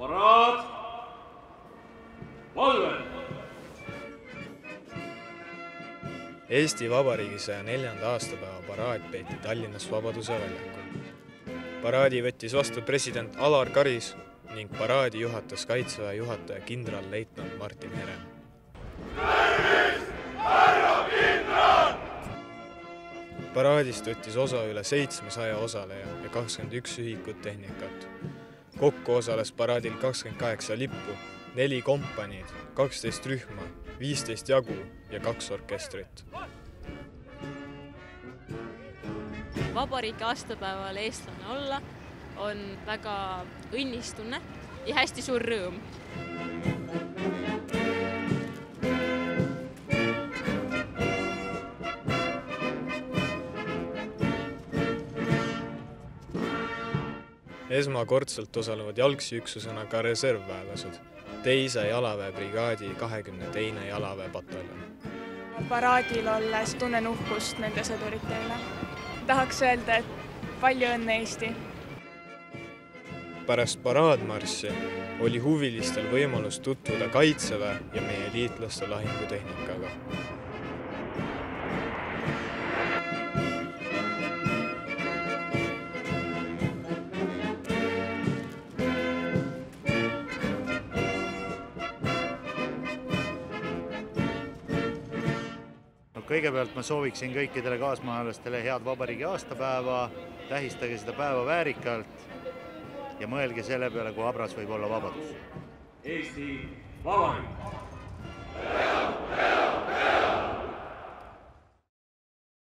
paraad, valve. Eesti Vabariigi saja neljanda aastapäeva paraad peeti Tallinnas Vabaduse väljakul. paraadi võttis vastu president Alar Karis ning paraadi juhatas Kaitseväe juhataja kindralleitnant Martin Herem. paraadist võttis osa üle seitsmesaja osaleja ja kakskümmend üks ühikut tehnikat. Kokku osales paraadil kakskümmend kaheksa lippu, neli kompaniid, kaksteist rühma, viisteist jagu ja kaks orkestrit. vabariigi aastapäeval eestlane olla on väga õnnis tunne ja hästi suur rõõm. Esmakordselt osalevad jalgsi üksusena ka reservväelased, teise jalaväebrigaadi kahekümne teine jalaväepataljon. paraadil olles tunnen uhkust nende sõdurite üle. tahaks öelda, et palju õnne, Eesti! pärast paraadmarssi oli huvilistel võimalus tutvuda Kaitseväe ja meie liitlaste lahingutehnikaga. Kõigepealt ma sooviksin kõikidele kaasmaalastele head vabariigi aastapäeva, tähistage seda päeva väärikalt ja mõelge selle peale, kui habras võib olla vabadus. Eesti Vabariik